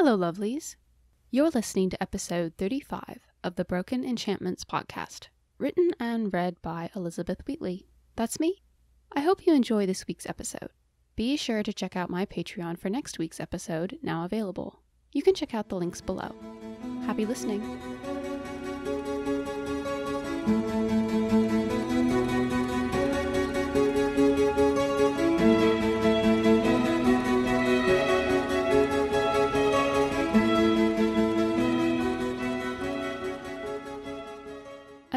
Hello, lovelies. You're listening to episode 35 of the Broken Enchantments podcast, written and read by Elisabeth Wheatley. That's me. I hope you enjoy this week's episode. Be sure to check out my Patreon for next week's episode, now available. You can check out the links below. Happy listening.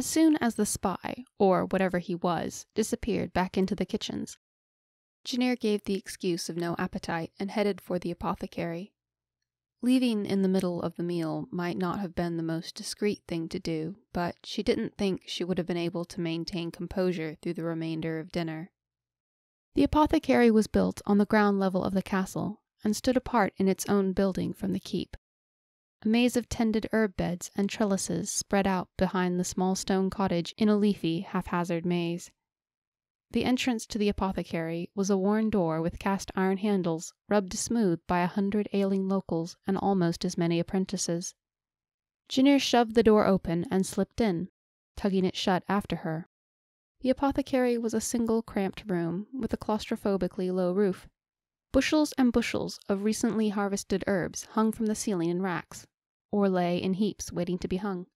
As soon as the spy, or whatever he was, disappeared back into the kitchens, Janir gave the excuse of no appetite and headed for the apothecary. Leaving in the middle of the meal might not have been the most discreet thing to do, but she didn't think she would have been able to maintain composure through the remainder of dinner. The apothecary was built on the ground level of the castle and stood apart in its own building from the keep. A maze of tended herb beds and trellises spread out behind the small stone cottage in a leafy, haphazard maze. The entrance to the apothecary was a worn door with cast iron handles rubbed smooth by a hundred ailing locals and almost as many apprentices. Janir shoved the door open and slipped in, tugging it shut after her. The apothecary was a single cramped room with a claustrophobically low roof. Bushels and bushels of recently harvested herbs hung from the ceiling in racks, or lay in heaps waiting to be hung.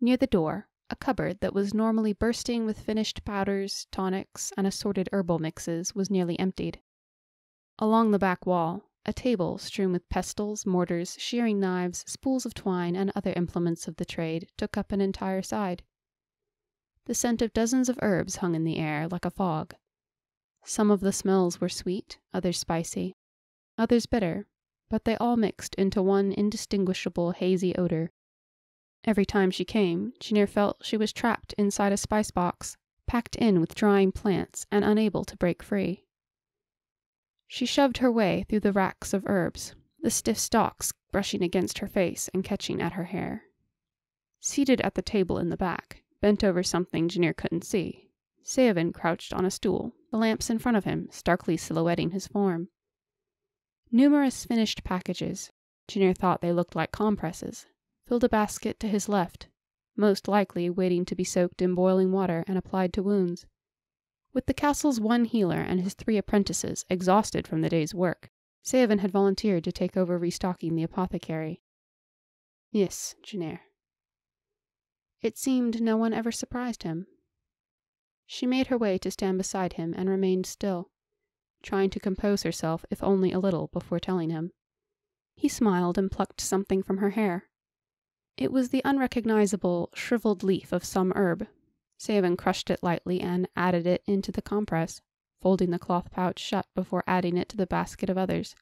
Near the door, a cupboard that was normally bursting with finished powders, tonics, and assorted herbal mixes was nearly emptied. Along the back wall, a table strewn with pestles, mortars, shearing knives, spools of twine, and other implements of the trade took up an entire side. The scent of dozens of herbs hung in the air like a fog. Some of the smells were sweet, others spicy, others bitter, but they all mixed into one indistinguishable hazy odor. Every time she came, Janir felt she was trapped inside a spice box, packed in with drying plants and unable to break free. She shoved her way through the racks of herbs, the stiff stalks brushing against her face and catching at her hair. Seated at the table in the back, bent over something Janir couldn't see, Saoven crouched on a stool, the lamps in front of him starkly silhouetting his form. Numerous finished packages, Janir thought they looked like compresses, filled a basket to his left, most likely waiting to be soaked in boiling water and applied to wounds. With the castle's one healer and his three apprentices exhausted from the day's work, Saoven had volunteered to take over restocking the apothecary. Yes, Janir. It seemed no one ever surprised him. She made her way to stand beside him and remained still, trying to compose herself if only a little before telling him. He smiled and plucked something from her hair. It was the unrecognizable, shriveled leaf of some herb. Saoven crushed it lightly and added it into the compress, folding the cloth pouch shut before adding it to the basket of others.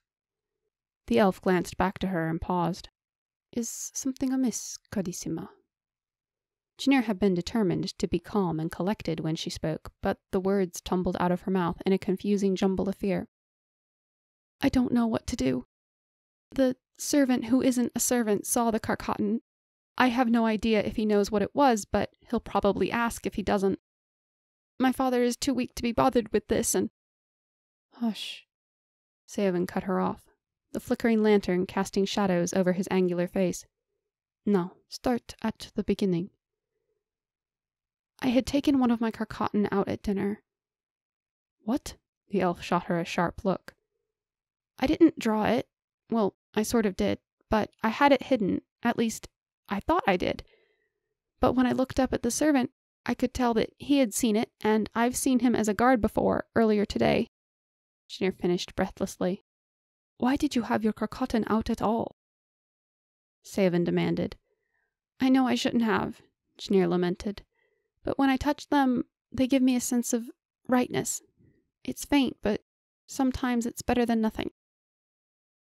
The elf glanced back to her and paused. Is something amiss, Carissima? Janir had been determined to be calm and collected when she spoke, but the words tumbled out of her mouth in a confusing jumble of fear. I don't know what to do. The servant who isn't a servant saw the carcotton. I have no idea if he knows what it was, but he'll probably ask if he doesn't. My father is too weak to be bothered with this, and. Hush. Saoven cut her off, the flickering lantern casting shadows over his angular face. Now, start at the beginning. I had taken one of my carcotton out at dinner. What? The elf shot her a sharp look. I didn't draw it. Well, I sort of did, but I had it hidden. At least, I thought I did. But when I looked up at the servant, I could tell that he had seen it, and I've seen him as a guard before, earlier today. Janir finished breathlessly. Why did you have your carcotton out at all? Saoven demanded. I know I shouldn't have, Janir lamented. But when I touch them, they give me a sense of rightness. It's faint, but sometimes it's better than nothing.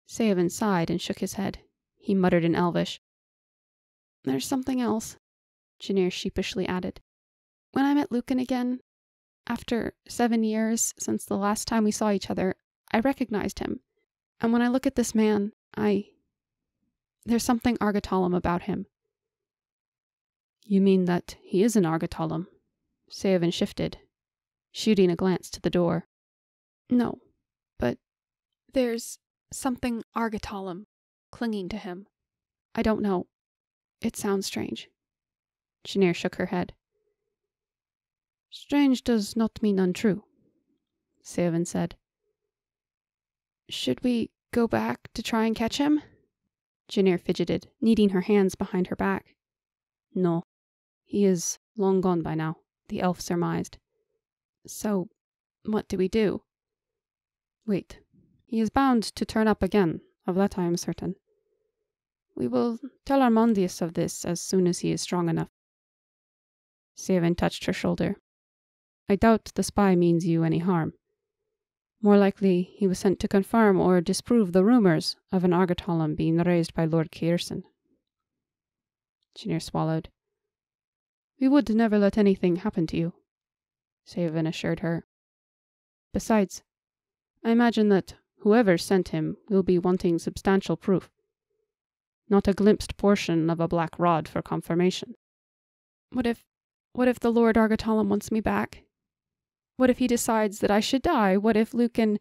Saoven sighed and shook his head. He muttered in Elvish. There's something else, Janir sheepishly added. When I met Lucan again, after seven years since the last time we saw each other, I recognized him. And when I look at this man, I. There's something Argotolum about him. You mean that he is an Argotolum? Saoven shifted, shooting a glance to the door. No, but there's something Argotolum clinging to him. I don't know. It sounds strange. Janir shook her head. Strange does not mean untrue, Saoven said. Should we go back to try and catch him? Janir fidgeted, kneading her hands behind her back. No, he is long gone by now, the elf surmised. So, what do we do? Wait, he is bound to turn up again, of that I am certain. We will tell Armandius of this as soon as he is strong enough. Saoven touched her shoulder. I doubt the spy means you any harm. More likely, he was sent to confirm or disprove the rumors of an Argatalum being raised by Lord Kierson. Janir swallowed. We would never let anything happen to you, Saoven assured her. Besides, I imagine that whoever sent him will be wanting substantial proof, not a glimpsed portion of a black rod for confirmation. What if, what if the Lord Argatalum wants me back? What if he decides that I should die? What if Lucan.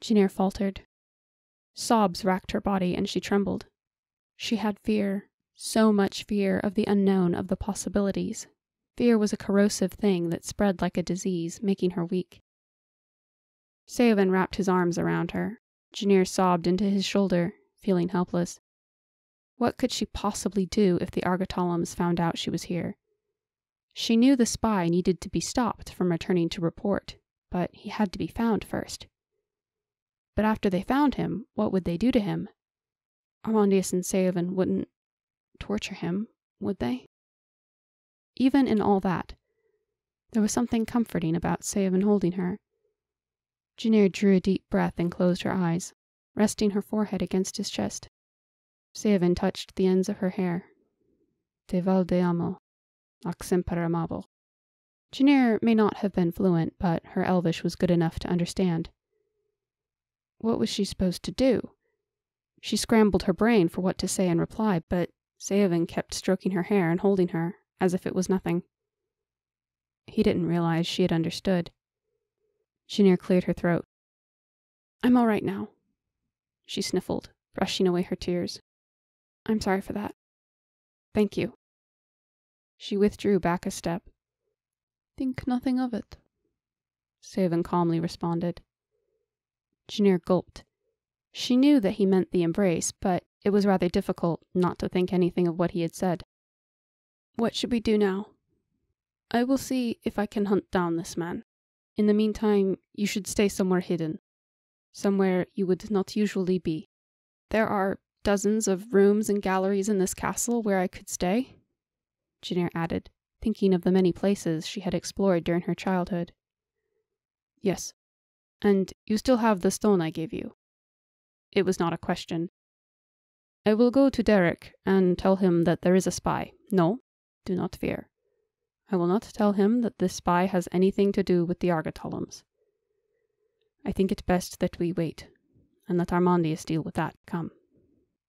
Janir faltered. Sobs racked her body and she trembled. She had fear, so much fear of the unknown, of the possibilities. Fear was a corrosive thing that spread like a disease, making her weak. Saoven wrapped his arms around her. Janir sobbed into his shoulder, feeling helpless. What could she possibly do if the Argatalums found out she was here? She knew the spy needed to be stopped from returning to report, but he had to be found first. But after they found him, what would they do to him? Armandius and Saoven wouldn't torture him, would they? Even in all that, there was something comforting about Saoven holding her. Janir drew a deep breath and closed her eyes, resting her forehead against his chest. Saoven touched the ends of her hair. De val de amo, ac semper amabo. Janir may not have been fluent, but her Elvish was good enough to understand. What was she supposed to do? She scrambled her brain for what to say in reply, but Saoven kept stroking her hair and holding her, as if it was nothing. He didn't realize she had understood. Janir cleared her throat. I'm all right now. She sniffled, brushing away her tears. I'm sorry for that. Thank you. She withdrew back a step. Think nothing of it, Saoven calmly responded. Janir gulped. She knew that he meant the embrace, but it was rather difficult not to think anything of what he had said. What should we do now? I will see if I can hunt down this man. In the meantime, you should stay somewhere hidden, somewhere you would not usually be. There are dozens of rooms and galleries in this castle where I could stay, Janir added, thinking of the many places she had explored during her childhood. Yes, and you still have the stone I gave you. It was not a question. I will go to Derek and tell him that there is a spy. No, do not fear. I will not tell him that this spy has anything to do with the Argatalums. I think it best that we wait, and let Armandius deal with that. Come.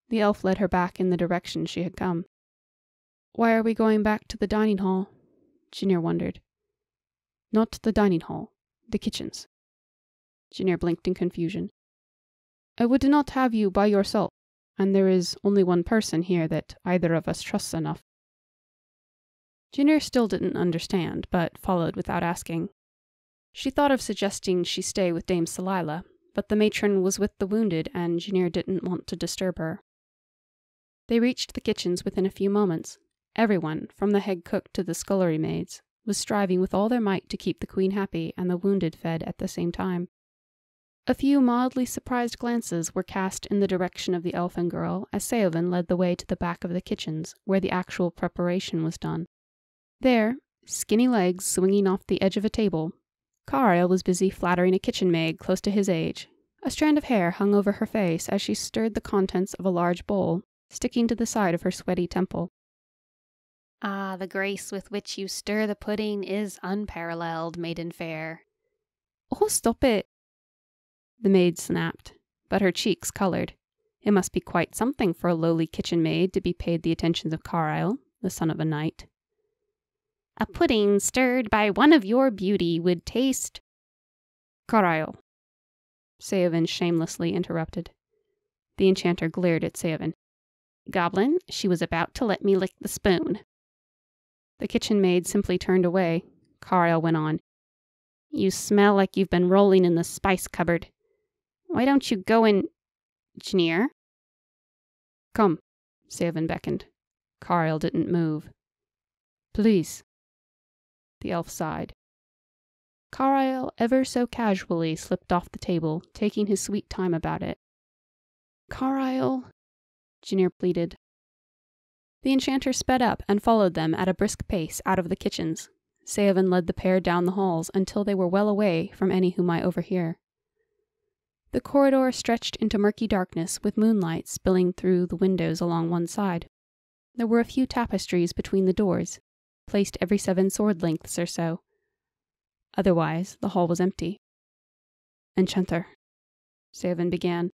The elf led her back in the direction she had come. Why are we going back to the dining hall? Janir wondered. Not the dining hall, the kitchens. Janir blinked in confusion. I would not have you by yourself, and there is only one person here that either of us trusts enough. Janir still didn't understand, but followed without asking. She thought of suggesting she stay with Dame Celila, but the matron was with the wounded, and Janir didn't want to disturb her. They reached the kitchens within a few moments. Everyone, from the head cook to the scullery maids, was striving with all their might to keep the queen happy and the wounded fed at the same time. A few mildly surprised glances were cast in the direction of the elfin girl as Saoven led the way to the back of the kitchens, where the actual preparation was done. There, skinny legs swinging off the edge of a table, Carl was busy flattering a kitchen maid close to his age. A strand of hair hung over her face as she stirred the contents of a large bowl sticking to the side of her sweaty temple. Ah, the grace with which you stir the pudding is unparalleled, maiden fair. Oh, stop it! The maid snapped, but her cheeks colored. It must be quite something for a lowly kitchen maid to be paid the attentions of Carlyle, the son of a knight. A pudding stirred by one of your beauty would taste. Carlyle, Saoven shamelessly interrupted. The enchanter glared at Saoven. Goblin, she was about to let me lick the spoon. The kitchen maid simply turned away. Carl went on. You smell like you've been rolling in the spice cupboard. Why don't you go and. Janir? Come, Saoven beckoned. Carl didn't move. Please. The elf sighed. Carl ever so casually slipped off the table, taking his sweet time about it. Carl, Janir pleaded. The enchanter sped up and followed them at a brisk pace out of the kitchens. Saoven led the pair down the halls until they were well away from any who might overhear. The corridor stretched into murky darkness with moonlight spilling through the windows along one side. There were a few tapestries between the doors, placed every seven sword lengths or so, Otherwise, the hall was empty. Enchanter, Saoven began,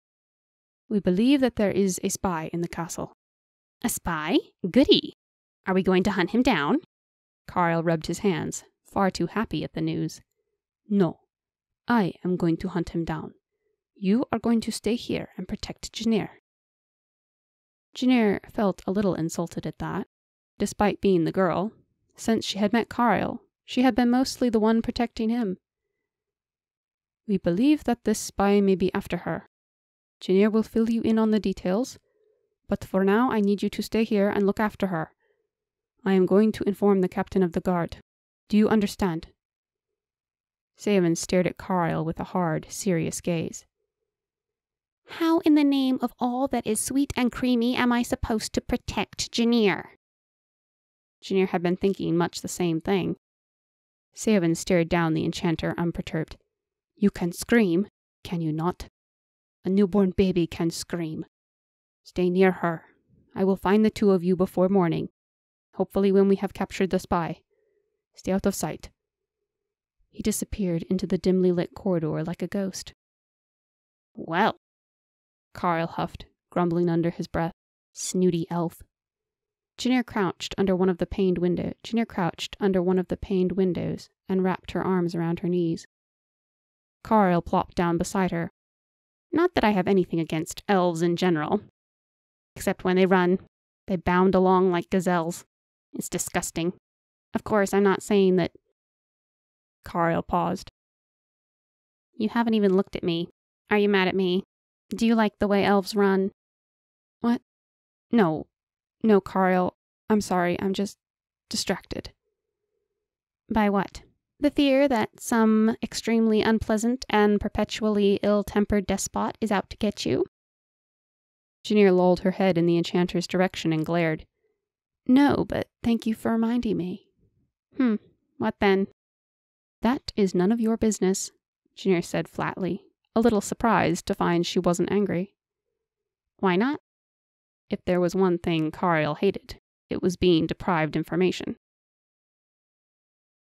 we believe that there is a spy in the castle. A spy? Goody! Are we going to hunt him down? Carl rubbed his hands, far too happy at the news. No, I am going to hunt him down. You are going to stay here and protect Janir. Janir felt a little insulted at that, despite being the girl. Since she had met Carl, she had been mostly the one protecting him. We believe that this spy may be after her. Janir will fill you in on the details, but for now I need you to stay here and look after her. I am going to inform the captain of the guard. Do you understand? Saoven stared at Carl with a hard, serious gaze. How in the name of all that is sweet and creamy am I supposed to protect Janir? Janir had been thinking much the same thing. Saoven stared down the enchanter unperturbed. You can scream, can you not? A newborn baby can scream. Stay near her. I will find the two of you before morning. Hopefully, when we have captured the spy. Stay out of sight. He disappeared into the dimly lit corridor like a ghost. Well, Carl huffed, grumbling under his breath. Snooty elf. Janir crouched under one of the paned window. Janir crouched under one of the paned windows and wrapped her arms around her knees. Carl plopped down beside her. Not that I have anything against elves in general. Except when they run, they bound along like gazelles. It's disgusting. Of course, I'm not saying that. Carl paused. You haven't even looked at me. Are you mad at me? Do you like the way elves run? What? No, no, Carl, I'm sorry, I'm just distracted. By what? The fear that some extremely unpleasant and perpetually ill tempered despot is out to get you? Janir lolled her head in the enchanter's direction and glared. No, but thank you for reminding me. Hmm, what then? That is none of your business, Janir said flatly, a little surprised to find she wasn't angry. Why not? If there was one thing Carl hated, it was being deprived information.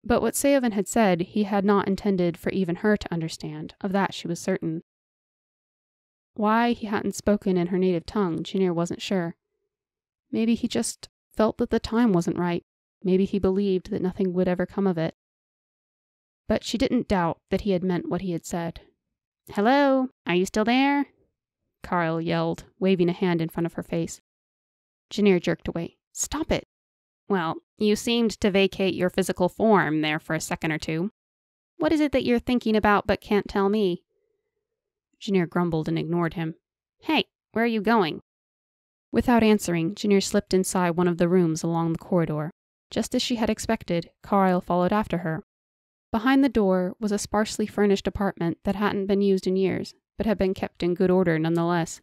But what Saoven had said he had not intended for even her to understand, of that she was certain. Why he hadn't spoken in her native tongue, Janir wasn't sure. Maybe he just felt that the time wasn't right. Maybe he believed that nothing would ever come of it. But she didn't doubt that he had meant what he had said. Hello, are you still there? Carl yelled, waving a hand in front of her face. Janir jerked away. Stop it! Well, you seemed to vacate your physical form there for a second or two. What is it that you're thinking about but can't tell me? Janir grumbled and ignored him. Hey, where are you going? Without answering, Janir slipped inside one of the rooms along the corridor. Just as she had expected, Carl followed after her. Behind the door was a sparsely furnished apartment that hadn't been used in years, but had been kept in good order nonetheless.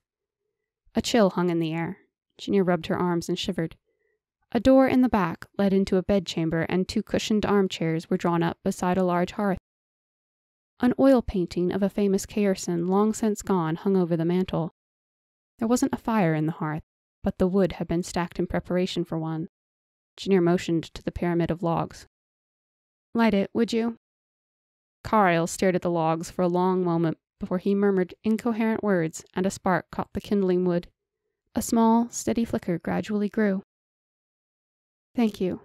A chill hung in the air. Janir rubbed her arms and shivered. A door in the back led into a bedchamber, and two cushioned armchairs were drawn up beside a large hearth. An oil painting of a famous Caerson long since gone hung over the mantel. There wasn't a fire in the hearth, but the wood had been stacked in preparation for one. Janir motioned to the pyramid of logs. Light it, would you? Carl stared at the logs for a long moment before he murmured incoherent words and a spark caught the kindling wood. A small, steady flicker gradually grew. Thank you.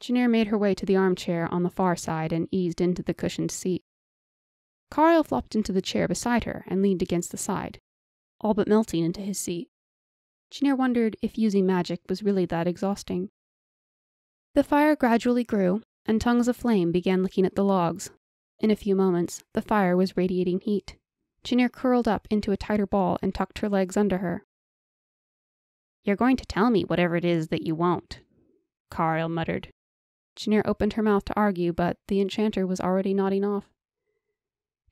Janir made her way to the armchair on the far side and eased into the cushioned seat. Carl flopped into the chair beside her and leaned against the side, all but melting into his seat. Janir wondered if using magic was really that exhausting. The fire gradually grew, and tongues of flame began licking at the logs. In a few moments, the fire was radiating heat. Janir curled up into a tighter ball and tucked her legs under her. You're going to tell me whatever it is that you won't, muttered. Janir opened her mouth to argue, but the enchanter was already nodding off.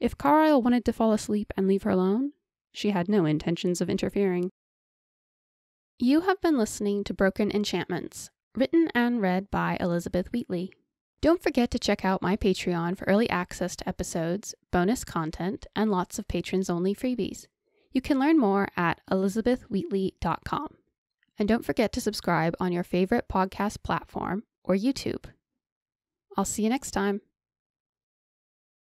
If Karail wanted to fall asleep and leave her alone, she had no intentions of interfering. You have been listening to Broken Enchantments, written and read by Elisabeth Wheatley. Don't forget to check out my Patreon for early access to episodes, bonus content, and lots of patrons only freebies. You can learn more at elisabethwheatley.com. And don't forget to subscribe on your favorite podcast platform or YouTube. I'll see you next time.